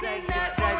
Drag, drag.